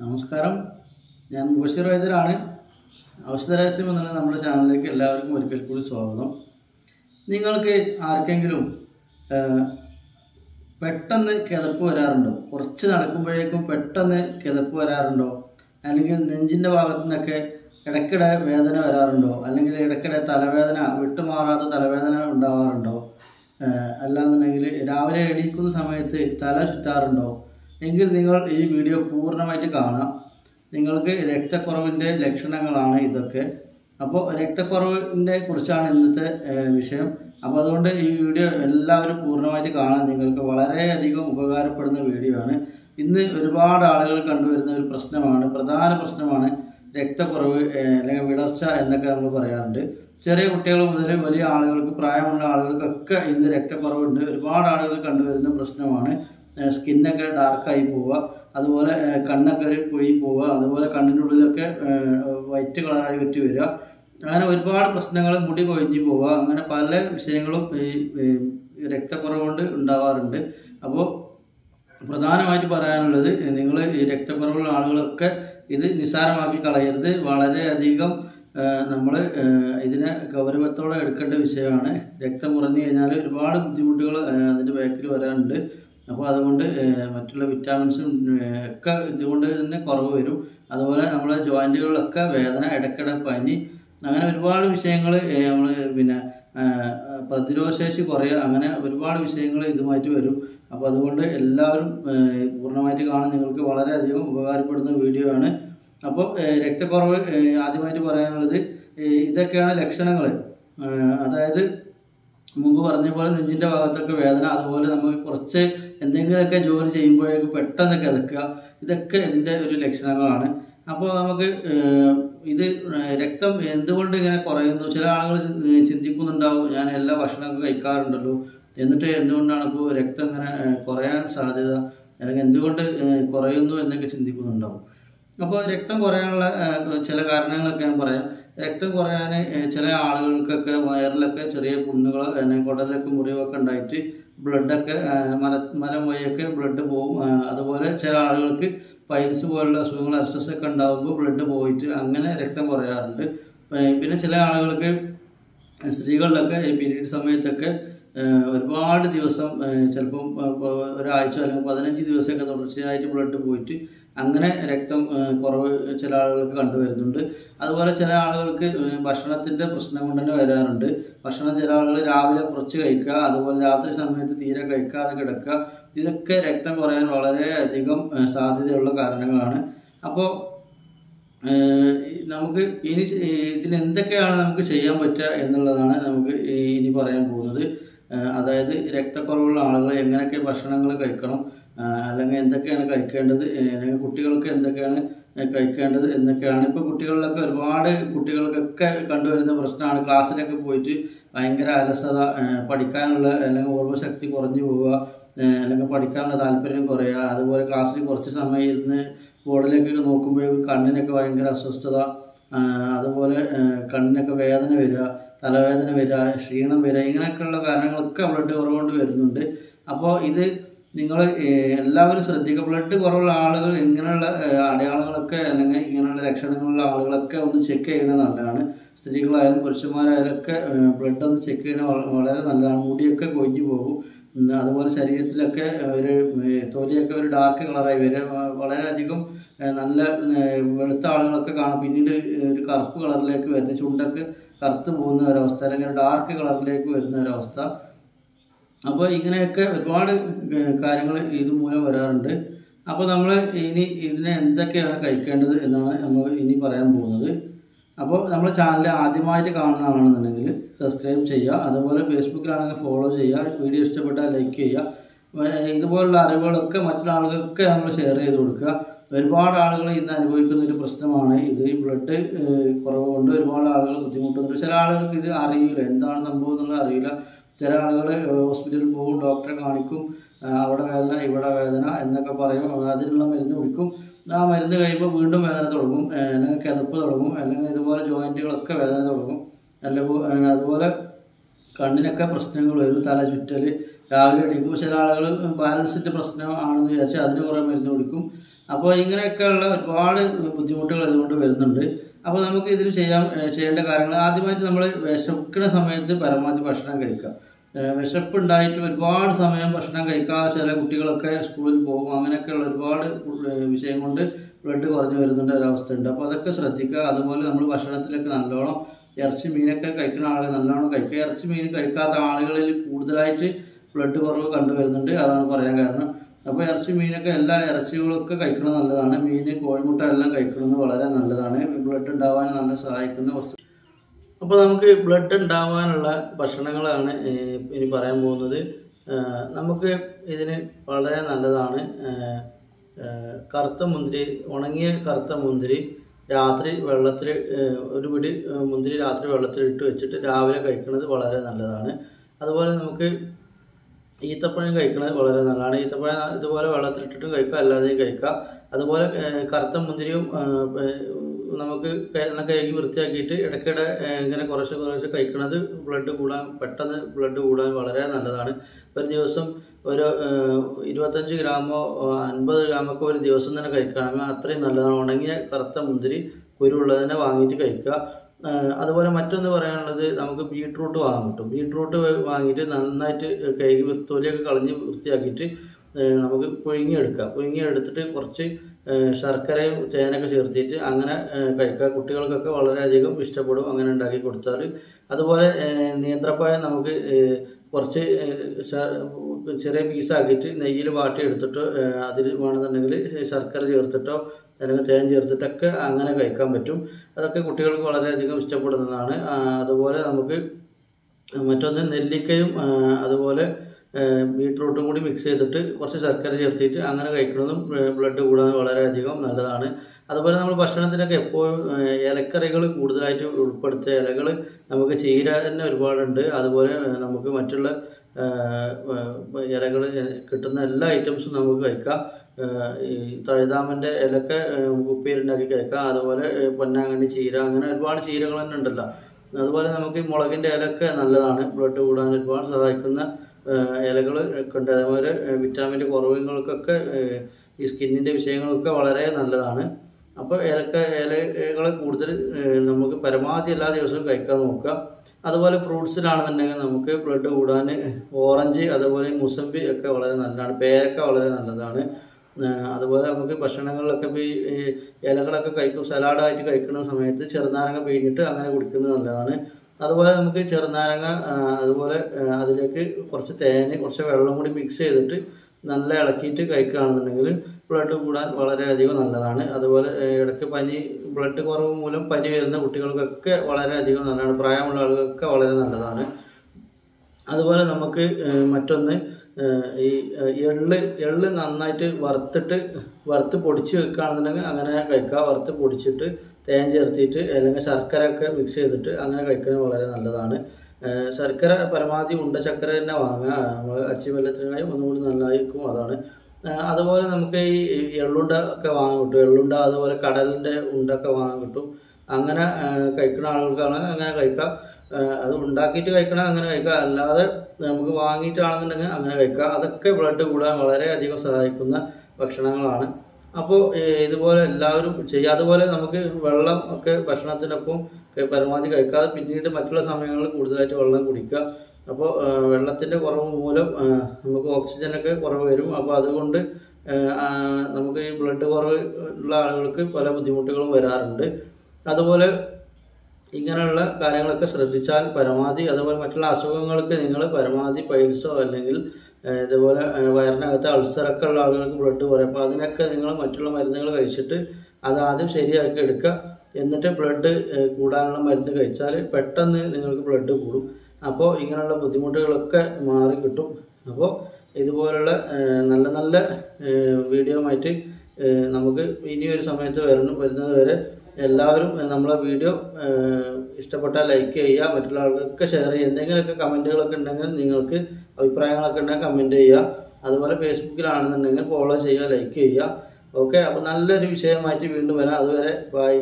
നമസ്കാരം. ഞാൻ ബഷീർ വൈദ്യരാണ്. ഔഷധരഹസ്യം എന്നുള്ള നമ്മുടെ ചാനലിലേക്ക് എല്ലാവർക്കും ഒരിക്കൽ കൂടി സ്വാഗതം. നിങ്ങൾക്ക് ആർക്കെങ്കിലും പെട്ടെന്ന് കിതപ്പ് വരാറുണ്ടോ? കുറച്ച് നടക്കുമ്പോഴേക്കും പെട്ടെന്ന് കിതപ്പ് വരാറുണ്ടോ? അല്ലെങ്കിൽ നെഞ്ചിന്റെ ഭാഗത്തു നിന്നൊക്കെ ഇടയ്ക്കിടെ വേദന വരാറുണ്ടോ? അല്ലെങ്കിൽ ഇടയ്ക്കിടെ തലവേദന വിട്ടുമാറാത്ത തലവേദന ഉണ്ടാവാറുണ്ടോ? അല്ലാന്നുണ്ടെങ്കിൽ രാവിലെ എണീക്കുന്ന സമയത്ത് തല ചുറ്റാറുണ്ടോ? എങ്കിൽ നിങ്ങൾ ഈ വീഡിയോ പൂർണമായിട്ട് കാണാം. നിങ്ങൾക്ക് രക്തക്കുറവിന്റെ ലക്ഷണങ്ങളാണ് ഇതൊക്കെ. അപ്പോൾ രക്തക്കുറവിന്റെ കുറിച്ചാണ് ഇന്നത്തെ വിഷയം. അപ്പോൾ അതുകൊണ്ട് ഈ വീഡിയോ എല്ലാവരും പൂർണമായിട്ട് കാണാൻ നിങ്ങൾക്ക് വളരെയധികം ഉപകാരപ്പെടുന്ന വീഡിയോ ആണ്. ഇന്ന് ഒരുപാട് ആളുകൾ കണ്ടുവരുന്ന ഒരു പ്രശ്നമാണ് പ്രധാന പ്രശ്നമാണ് രക്തക്കുറവ് അല്ലെങ്കിൽ വിളർച്ച എന്നൊക്കെ നമ്മൾ പറയാറുണ്ട്. ചെറിയ കുട്ടികൾ മുതൽ വലിയ ആളുകൾക്ക് പ്രായമുള്ള ആളുകൾക്കൊക്കെ ഇന്ന് രക്തക്കുറവുണ്ട്. ഒരുപാട് ആളുകൾ കണ്ടുവരുന്ന പ്രശ്നമാണ്. സ്കിന്നൊക്കെ ഡാർക്കായി പോവുക. അതുപോലെ കണ്ണൊക്കെ ഒരു കുഴി പോവുക. അതുപോലെ കണ്ണിന്റെ ഉള്ളിലൊക്കെ വൈറ്റ് കളറായി വിറ്റ് വരിക. അങ്ങനെ ഒരുപാട് പ്രശ്നങ്ങൾ മുടി കൊഴിഞ്ഞു പോവുക. അങ്ങനെ പല വിഷയങ്ങളും ഈ രക്തക്കുറവ് കൊണ്ട് ഉണ്ടാവാറുണ്ട്. അപ്പോൾ പ്രധാനമായിട്ട് പറയാനുള്ളത് നിങ്ങൾ ഈ രക്തക്കുറവുള്ള ആളുകളൊക്കെ ഇത് നിസ്സാരമാക്കി കളയരുത്. വളരെയധികം നമ്മൾ ഇതിനെ ഗൗരവത്തോടെ എടുക്കേണ്ട വിഷയമാണ്. രക്തം കുറഞ്ഞു കഴിഞ്ഞാൽ ഒരുപാട് ബുദ്ധിമുട്ടുകൾ അതിന്റെ ബാക്കിൽ വരാനുണ്ട്. അപ്പോൾ അതുകൊണ്ട് മറ്റുള്ള വിറ്റാമിൻസും ഒക്കെ ഇതുകൊണ്ട് തന്നെ കുറവ് വരും. അതുപോലെ നമ്മളെ ജോയിന്റുകളിലൊക്കെ വേദന ഇടയ്ക്കിടെ പനി അങ്ങനെ ഒരുപാട് വിഷയങ്ങൾ നമ്മൾ പിന്നെ പ്രതിരോധശേഷി കുറയുക അങ്ങനെ ഒരുപാട് വിഷയങ്ങൾ ഇതുമായിട്ട് വരും. അപ്പോൾ അതുകൊണ്ട് എല്ലാവരും പൂർണമായിട്ട് കാണാൻ നിങ്ങൾക്ക് വളരെയധികം ഉപകാരപ്പെടുന്ന വീഡിയോ ആണ്. അപ്പോൾ രക്തക്കുറവ് ആദ്യമായിട്ട് പറയാനുള്ളത് ഇതൊക്കെയാണ് ലക്ഷണങ്ങൾ അതായത് മുമ്പ് പറഞ്ഞ പോലെ നെഞ്ചിന്റെ ഭാഗത്തൊക്കെ വേദന അതുപോലെ നമുക്ക് കുറച്ച് എന്തെങ്കിലുമൊക്കെ ജോലി ചെയ്യുമ്പോഴേക്കും പെട്ടെന്ന് കിതക്കുക ഇതൊക്കെ ഇതിന്റെ ഒരു ലക്ഷണങ്ങളാണ്. അപ്പോൾ നമുക്ക് ഇത് രക്തം എന്തുകൊണ്ട് ഇങ്ങനെ കുറയുന്നു? ചില ആളുകൾ ചിന്തിക്കുന്നുണ്ടാവും ഞാൻ എല്ലാ ഭക്ഷണമൊക്കെ കഴിക്കാറുണ്ടല്ലോ. എന്നിട്ട് എന്തുകൊണ്ടാണ് ഇപ്പോൾ രക്തം ഇങ്ങനെ കുറയാൻ സാധ്യത? അല്ലെങ്കിൽ എന്തുകൊണ്ട് കുറയുന്നു എന്നൊക്കെ ചിന്തിക്കുന്നുണ്ടാവും. അപ്പോൾ രക്തം കുറയാനുള്ള ചില കാരണങ്ങളൊക്കെ ഞാൻ പറയാം. രക്തം കുറയാൻ ചില ആളുകൾക്കൊക്കെ വയറിലൊക്കെ ചെറിയ പുണ്ണുകൾ അല്ലെങ്കിൽ കുടലൊക്കെ മുറിവൊക്കെ ഉണ്ടായിട്ട് ബ്ലഡൊക്കെ മല മലം വഴിയൊക്കെ ബ്ലഡ് പോകും അതുപോലെ ചില ആളുകൾക്ക് പൈൽസ് പോലുള്ള അസുഖങ്ങൾ അസസ് ഒക്കെ ഉണ്ടാകുമ്പോൾ ബ്ലഡ് പോയിട്ട് അങ്ങനെ രക്തം കുറയാറുണ്ട്. പിന്നെ ചില ആളുകൾക്ക് സ്ത്രീകളിലൊക്കെ പീരീഡ് സമയത്തൊക്കെ ഒരുപാട് ദിവസം ചിലപ്പം ഒരാഴ്ച അല്ലെങ്കിൽ പതിനഞ്ച് ദിവസമൊക്കെ തുടർച്ചയായിട്ട് ബ്ലഡ് പോയിട്ട് അങ്ങനെ രക്തം കുറവ് ചില ആളുകൾക്ക് കണ്ടുവരുന്നുണ്ട്. അതുപോലെ ചില ആളുകൾക്ക് ഭക്ഷണത്തിന്റെ പ്രശ്നം കൊണ്ട് തന്നെ വരാറുണ്ട്. ഭക്ഷണം ചില ആളുകൾ രാവിലെ കുറച്ച് കഴിക്കുക അതുപോലെ രാത്രി സമയത്ത് തീരെ കഴിക്കാതെ കിടക്കുക. ഇതൊക്കെ രക്തം കുറയാൻ വളരെയധികം സാധ്യതയുള്ള കാരണങ്ങളാണ്. അപ്പോൾ നമുക്ക് ഇനി ഇതിന് എന്തൊക്കെയാണ് നമുക്ക് ചെയ്യാൻ പറ്റുക എന്നുള്ളതാണ് നമുക്ക് ഇനി പറയാൻ പോകുന്നത്. അതായത് രക്തക്കുറവുള്ള ആളുകൾ എങ്ങനെയൊക്കെ ഭക്ഷണങ്ങൾ കഴിക്കണം അല്ലെങ്കിൽ എന്തൊക്കെയാണ് കഴിക്കേണ്ടത് അല്ലെങ്കിൽ കുട്ടികൾക്ക് എന്തൊക്കെയാണ് കഴിക്കേണ്ടത് എന്നൊക്കെയാണ്. ഇപ്പോൾ കുട്ടികളിലൊക്കെ ഒരുപാട് കുട്ടികൾക്കൊക്കെ കണ്ടുവരുന്ന പ്രശ്നമാണ് ക്ലാസ്സിലൊക്കെ പോയിട്ട് ഭയങ്കര അലസത പഠിക്കാനുള്ള അല്ലെങ്കിൽ ഓർമ്മശക്തി കുറഞ്ഞു പോവുക അല്ലെങ്കിൽ പഠിക്കാനുള്ള താല്പര്യം കുറയുക. അതുപോലെ ക്ലാസ്സിൽ കുറച്ച് സമയം ഇരുന്ന് ബോർഡിലേക്ക് നോക്കുമ്പോഴേക്കും കണ്ണിനൊക്കെ ഭയങ്കര അസ്വസ്ഥത അതുപോലെ കണ്ണിനൊക്കെ വേദന വരിക തലവേദന വരിക ക്ഷീണം വരിക ഇങ്ങനെയൊക്കെയുള്ള കാരണങ്ങളൊക്കെ ബ്ലഡ് കുറവുകൊണ്ട് വരുന്നുണ്ട്. അപ്പോൾ ഇത് നിങ്ങൾ എല്ലാവരും ശ്രദ്ധിക്കുക ബ്ലഡ് കുറവുള്ള ആളുകൾ ഇങ്ങനെയുള്ള അടയാളങ്ങളൊക്കെ അല്ലെങ്കിൽ ഇങ്ങനെയുള്ള ലക്ഷണങ്ങളുള്ള ആളുകളൊക്കെ ഒന്ന് ചെക്ക് ചെയ്യുന്നത് നല്ലതാണ്. സ്ത്രീകളായാലും പുരുഷന്മാരായാലും ഒക്കെ ബ്ലഡ് ഒന്ന് ചെക്ക് ചെയ്യുന്നത് വളരെ നല്ലതാണ്. മുടിയൊക്കെ കൊഴിഞ്ഞു പോകും. അതുപോലെ ശരീരത്തിലൊക്കെ ഒരു തൊലിയൊക്കെ ഒരു ഡാർക്ക് കളറായി വരും വളരെയധികം നല്ല വെളുത്ത ആളുകളൊക്കെ കാണും. പിന്നീട് ഒരു കറുപ്പ് കളറിലേക്ക് വരുന്ന ചുണ്ടൊക്കെ കറുത്ത് പോകുന്ന ഒരവസ്ഥ അല്ലെങ്കിൽ ഡാർക്ക് കളറിലേക്ക് വരുന്ന ഒരവസ്ഥ അപ്പോൾ ഇങ്ങനെയൊക്കെ ഒരുപാട് കാര്യങ്ങൾ ഇതുമൂലം വരാറുണ്ട്. അപ്പോൾ നമ്മൾ ഇനി ഇതിനെ എന്തൊക്കെയാണ് കഴിക്കേണ്ടത് എന്നാണ് നമ്മൾ ഇനി പറയാൻ പോകുന്നത്. അപ്പോൾ നമ്മൾ ചാനൽ ആദ്യമായിട്ട് കാണുന്ന ആളാണെന്നുണ്ടെങ്കിൽ സബ്സ്ക്രൈബ് ചെയ്യുക. അതുപോലെ ഫേസ്ബുക്കിലാണെങ്കിൽ ഫോളോ ചെയ്യുക. വീഡിയോ ഇഷ്ടപ്പെട്ടാൽ ലൈക്ക് ചെയ്യുക. ഇതുപോലുള്ള അറിവുകളൊക്കെ മറ്റുള്ള ആളുകൾക്ക് നമ്മൾ ഷെയർ ചെയ്ത് കൊടുക്കുക. ഒരുപാട് ആളുകൾ ഇന്ന് അനുഭവിക്കുന്ന ഒരു പ്രശ്നമാണ് ഇത്. ബ്ലഡ് കുറവ് കൊണ്ട് ഒരുപാട് ആളുകൾ ബുദ്ധിമുട്ടുന്നുണ്ട്. ചില ആളുകൾക്ക് ഇത് അറിയില്ല. എന്താണ് സംഭവം എന്നുള്ളത് അറിയില്ല. ചില ആളുകൾ ഹോസ്പിറ്റലിൽ പോകും ഡോക്ടറെ കാണിക്കും അവിടെ വേദന ഇവിടെ വേദന എന്നൊക്കെ പറയും. അതിനുള്ള മരുന്ന് കുടിക്കും. ആ മരുന്ന് കഴിയുമ്പോൾ വീണ്ടും വേദന തുടങ്ങും. അല്ലെങ്കിൽ കിതപ്പ് തുടങ്ങും. അല്ലെങ്കിൽ ഇതുപോലെ ജോയിന്റുകളൊക്കെ വേദന തുടങ്ങും. അല്ലെങ്കിൽ അതുപോലെ കണ്ണിനൊക്കെ പ്രശ്നങ്ങൾ വരും തല ചുറ്റൽ രാവിലെ എണീക്കുമ്പോൾ ചില ആളുകൾ ബാലൻസിന്റെ പ്രശ്നം ആണെന്ന് അതിന് കുറേ മരുന്ന് കുടിക്കും. അപ്പോൾ ഇങ്ങനെയൊക്കെയുള്ള ഒരുപാട് ബുദ്ധിമുട്ടുകൾ ഇതുകൊണ്ട് വരുന്നുണ്ട്. അപ്പോൾ നമുക്ക് ഇതിൽ ചെയ്യാൻ ചെയ്യേണ്ട കാര്യങ്ങൾ. ആദ്യമായിട്ട് നമ്മൾ വിശക്കുന്ന സമയത്ത് പരമാവധി ഭക്ഷണം കഴിക്കുക. ഏഹ് വിശപ്പ് ഉണ്ടായിട്ട് ഒരുപാട് സമയം ഭക്ഷണം കഴിക്കാതെ ചില കുട്ടികളൊക്കെ സ്കൂളിൽ പോകും. അങ്ങനെയൊക്കെയുള്ള ഒരുപാട് വിഷയം കൊണ്ട് ബ്ലഡ് കുറഞ്ഞു വരുന്നുണ്ട് ഒരവസ്ഥ ഉണ്ട് അപ്പോൾ അതൊക്കെ ശ്രദ്ധിക്കുക. അതുപോലെ നമ്മൾ ഭക്ഷണത്തിലൊക്കെ നല്ലോണം ഇറച്ചി മീനൊക്കെ കഴിക്കുന്ന ആളുകൾ നല്ലോണം കഴിക്കുക. ഇറച്ചി മീൻ കഴിക്കാത്ത ആളുകളിൽ കൂടുതലായിട്ട് ബ്ലഡ് കുറവ് കണ്ടുവരുന്നുണ്ട്. അതാണ് പറയാൻ കാരണം. അപ്പോൾ ഇറച്ചി മീനൊക്കെ എല്ലാ ഇറച്ചികളൊക്കെ കഴിക്കുന്നത് നല്ലതാണ്. മീൻ കോഴിമുട്ട എല്ലാം കഴിക്കുന്നത് വളരെ നല്ലതാണ്. ബ്ലഡ് ഉണ്ടാവാൻ നല്ല സഹായിക്കുന്ന വസ്തു. അപ്പോൾ നമുക്ക് ബ്ലഡ് ഉണ്ടാവാനുള്ള ഭക്ഷണങ്ങളാണ് ഇനി പറയാൻ പോകുന്നത്. നമുക്ക് ഇതിന് വളരെ നല്ലതാണ്. കറുത്ത മുന്തിരി ഉണങ്ങിയ കറുത്ത മുന്തിരി രാത്രി വെള്ളത്തിൽ ഒരു പിടി മുന്തിരി രാത്രി വെള്ളത്തിൽ ഇട്ട് വെച്ചിട്ട് രാവിലെ കഴിക്കുന്നത് വളരെ നല്ലതാണ്. അതുപോലെ നമുക്ക് ഈത്തപ്പഴം കഴിക്കുന്നത് വളരെ നല്ലതാണ്. ഈത്തപ്പഴം ഇതുപോലെ വെള്ളത്തിലിട്ടിട്ടും കഴിക്കുക അല്ലാതെയും കഴിക്കുക. അതുപോലെ കറുത്ത മുന്തിരിയും നമുക്ക് കഴുകി വൃത്തിയാക്കിയിട്ട് ഇടയ്ക്കിടെ ഇങ്ങനെ കുറച്ച് കുറച്ച് കഴിക്കുന്നത് ബ്ലഡ് കൂടാൻ പെട്ടെന്ന് ബ്ലഡ് കൂടാൻ വളരെ നല്ലതാണ്. ഒരു ദിവസം ഒരു ഇരുപത്തഞ്ച് ഗ്രാമോ അൻപത് ഗ്രാമൊക്കെ ഒരു ദിവസം തന്നെ കഴിക്കുകയാണെങ്കിൽ അത്രയും നല്ലതാണ്. ഉണങ്ങിയ കറുത്ത മുന്തിരി കുരുള്ളതിനെ വാങ്ങിയിട്ട് കഴിക്കുക. അതുപോലെ മറ്റൊന്ന് പറയാനുള്ളത് നമുക്ക് ബീട്രൂട്ട് വാങ്ങാൻ കിട്ടും. ബീട്രൂട്ട് വാങ്ങിയിട്ട് നന്നായിട്ട് കഴുകി തൊലിയൊക്കെ കളഞ്ഞ് വൃത്തിയാക്കിയിട്ട് നമുക്ക് പുഴുങ്ങിയെടുക്കാം. പുഴുങ്ങിയെടുത്തിട്ട് കുറച്ച് ശർക്കരയും ചേനയൊക്കെ ചേർത്തിട്ട് അങ്ങനെ കഴിക്കുക കുട്ടികൾക്കൊക്കെ വളരെയധികം ഇഷ്ടപ്പെടും അങ്ങനെ ഉണ്ടാക്കി കൊടുത്താൽ അതുപോലെ നിയന്ത്രപ്പായ നമുക്ക് കുറച്ച് ചെറിയ പീസാക്കിയിട്ട് നെയ്യിൽ വാട്ടി എടുത്തിട്ടോ അതിൽ വേണമെന്നുണ്ടെങ്കിൽ ശർക്കര ചേർത്തിട്ടോ അല്ലെങ്കിൽ തേൻ ചേർത്തിട്ടൊക്കെ അങ്ങനെ കഴിക്കാൻ പറ്റും. അതൊക്കെ കുട്ടികൾക്ക് വളരെയധികം ഇഷ്ടപ്പെടുന്നതാണ്. അതുപോലെ നമുക്ക് മറ്റൊന്ന് നെല്ലിക്കയും അതുപോലെ ബീട്രൂട്ടും കൂടി മിക്സ് ചെയ്തിട്ട് കുറച്ച് ശർക്കര ചേർത്തിട്ട് അങ്ങനെ കഴിക്കുന്നതും ബ്ലഡ് കൂടാൻ വളരെയധികം നല്ലതാണ്. അതുപോലെ നമ്മൾ ഭക്ഷണത്തിലൊക്കെ എപ്പോഴും ഇലക്കറികൾ കൂടുതലായിട്ട് ഉൾപ്പെടുത്തിയ ഇലകൾ നമുക്ക് ചീര തന്നെ ഒരുപാടുണ്ട്. അതുപോലെ നമുക്ക് മറ്റുള്ള ഇലകൾ കിട്ടുന്ന എല്ലാ ഐറ്റംസും നമുക്ക് കഴിക്കാം. ഈ തഴുതാമന്റെ ഇലക്കെ ഉപ്പേരുണ്ടാക്കി കഴിക്കാം. അതുപോലെ പൊന്നാങ്കണ്ണി ചീര അങ്ങനെ ഒരുപാട് ചീരകൾ തന്നെ ഉണ്ടല്ലോ. അതുപോലെ നമുക്ക് ഈ മുളകിന്റെ ഇലക്കെ നല്ലതാണ്. ബ്ലഡ് കൂടാൻ ഒരുപാട് സഹായിക്കുന്ന ഇലകൾ കൊണ്ട് അതേപോലെ വിറ്റാമിന്റെ കുറവുകൾക്കൊക്കെ ഈ സ്കിന്നിന്റെ വിഷയങ്ങളൊക്കെ വളരെ നല്ലതാണ്. അപ്പോൾ ഇലക്ക ഇലകൾ കൂടുതൽ നമുക്ക് പരമാവധി എല്ലാ ദിവസവും കഴിക്കാൻ നോക്കുക. അതുപോലെ ഫ്രൂട്ട്സിലാണെന്നുണ്ടെങ്കിൽ നമുക്ക് ബ്ലഡ് കൂടാൻ ഓറഞ്ച് അതുപോലെ മുസമ്പി ഒക്കെ വളരെ നല്ലതാണ്. പേരക്ക വളരെ നല്ലതാണ്. അതുപോലെ നമുക്ക് ഭക്ഷണങ്ങളിലൊക്കെ ഈ ഇലകളൊക്കെ കഴിക്കും. സലാഡായിട്ട് കഴിക്കുന്ന സമയത്ത് ചെറുനാരങ്ങ പിഴിഞ്ഞിട്ട് അങ്ങനെ കുടിക്കുന്നത് നല്ലതാണ്. അതുപോലെ നമുക്ക് ചെറുനാരങ്ങ അതുപോലെ അതിലേക്ക് കുറച്ച് തേന് കുറച്ച് വെള്ളം കൂടി മിക്സ് ചെയ്തിട്ട് നല്ല ഇളക്കിയിട്ട് കഴിക്കുകയാണെന്നുണ്ടെങ്കിൽ ബ്ലഡ് കൂടാൻ വളരെയധികം നല്ലതാണ്. അതുപോലെ ഇടയ്ക്ക് പനി ബ്ലഡ് കുറവ് മൂലം പനി വരുന്ന കുട്ടികൾക്കൊക്കെ വളരെയധികം നല്ലതാണ്. പ്രായമുള്ള ആളുകൾക്കൊക്കെ വളരെ നല്ലതാണ്. അതുപോലെ നമുക്ക് മറ്റൊന്ന് ഈ എള്ള് എള്ള് നന്നായിട്ട് വറുത്തിട്ട് വറുത്ത് പൊടിച്ച് വെക്കുകയാണെന്നുണ്ടെങ്കിൽ അങ്ങനെ കഴിക്കുക. വറുത്ത് പൊടിച്ചിട്ട് തേൻ ചേർത്തിട്ട് അല്ലെങ്കിൽ ശർക്കര ഒക്കെ മിക്സ് ചെയ്തിട്ട് അങ്ങനെ കഴിക്കുന്നത് വളരെ നല്ലതാണ്. ശർക്കര പരമാവധി ഉണ്ട ശർക്കര തന്നെ വാങ്ങുക. അച്ചി വെള്ളത്തിനായും ഒന്നുകൂടി നന്നായിരിക്കും അതാണ്. അതുപോലെ നമുക്ക് ഈ എള്ളുണ്ട ഒക്കെ വാങ്ങാൻ കിട്ടും. എള്ളുണ്ട അതുപോലെ കടലിന്റെ ഉണ്ടൊക്കെ വാങ്ങാൻ കിട്ടും. അങ്ങനെ കഴിക്കുന്ന ആളുകൾക്കാണ് അങ്ങനെ കഴിക്കാം അത് ഉണ്ടാക്കിയിട്ട് കഴിക്കണം അങ്ങനെ കഴിക്കാം അല്ലാതെ നമുക്ക് വാങ്ങിയിട്ടാണെന്നുണ്ടെങ്കിൽ അങ്ങനെ കഴിക്കാം അതൊക്കെ ബ്ലഡ് കൂടാൻ വളരെയധികം സഹായിക്കുന്ന ഭക്ഷണങ്ങളാണ്. അപ്പോൾ ഇതുപോലെ എല്ലാവരും ചെയ്യുക. അതുപോലെ നമുക്ക് വെള്ളം ഒക്കെ ഭക്ഷണത്തിനൊപ്പം പരമാവധി കഴിക്കാതെ പിന്നീട് മറ്റുള്ള സമയങ്ങളിൽ കൂടുതലായിട്ട് വെള്ളം കുടിക്കുക. അപ്പോൾ വെള്ളത്തിന്റെ കുറവ് മൂലം നമുക്ക് ഓക്സിജനൊക്കെ കുറവ് വരും. അപ്പോൾ അതുകൊണ്ട് നമുക്ക് ഈ ബ്ലഡ് കുറവ് ഉള്ള ആളുകൾക്ക് പല ബുദ്ധിമുട്ടുകളും വരാറുണ്ട്. അതുപോലെ ഇങ്ങനെയുള്ള കാര്യങ്ങളൊക്കെ ശ്രദ്ധിച്ചാൽ പരമാവധി അതുപോലെ മറ്റുള്ള അസുഖങ്ങൾക്ക് നിങ്ങൾ പരമാവധി പൈൽസോ അല്ലെങ്കിൽ ഇതുപോലെ വയറിനകത്ത് അൾസറൊക്കെ ഉള്ള ആളുകൾക്ക് ബ്ലഡ് കുറയും. അപ്പോൾ അതിനൊക്കെ നിങ്ങൾ മറ്റുള്ള മരുന്നുകൾ കഴിച്ചിട്ട് അത് ആദ്യം ശരിയാക്കി എടുക്കുക. എന്നിട്ട് ബ്ലഡ് കൂടാനുള്ള മരുന്ന് കഴിച്ചാൽ പെട്ടെന്ന് നിങ്ങൾക്ക് ബ്ലഡ് കൂടും. അപ്പോൾ ഇങ്ങനെയുള്ള ബുദ്ധിമുട്ടുകളൊക്കെ മാറി കിട്ടും. അപ്പോൾ ഇതുപോലുള്ള നല്ല നല്ല വീഡിയോ ആയിട്ട് നമുക്ക് ഇനി ഒരു സമയത്ത് വരണം വരുന്നത് വരെ എല്ലാവരും നമ്മളെ വീഡിയോ ഇഷ്ടപ്പെട്ടാൽ ലൈക്ക് ചെയ്യുക മറ്റുള്ള ആളുകൾക്ക് ഷെയർ ചെയ്യുക എന്തെങ്കിലുമൊക്കെ കമന്റുകളൊക്കെ ഉണ്ടെങ്കിൽ നിങ്ങൾക്ക് അഭിപ്രായങ്ങളൊക്കെ ഉണ്ടെങ്കിൽ കമന്റ് ചെയ്യുക. അതുപോലെ ഫേസ്ബുക്കിലാണെന്നുണ്ടെങ്കിൽ ഫോളോ ചെയ്യുക ലൈക്ക് ചെയ്യുക. ഓക്കെ അപ്പോൾ നല്ലൊരു വിഷയമായിട്ട് വീണ്ടും വരാം. അതുവരെ ബൈ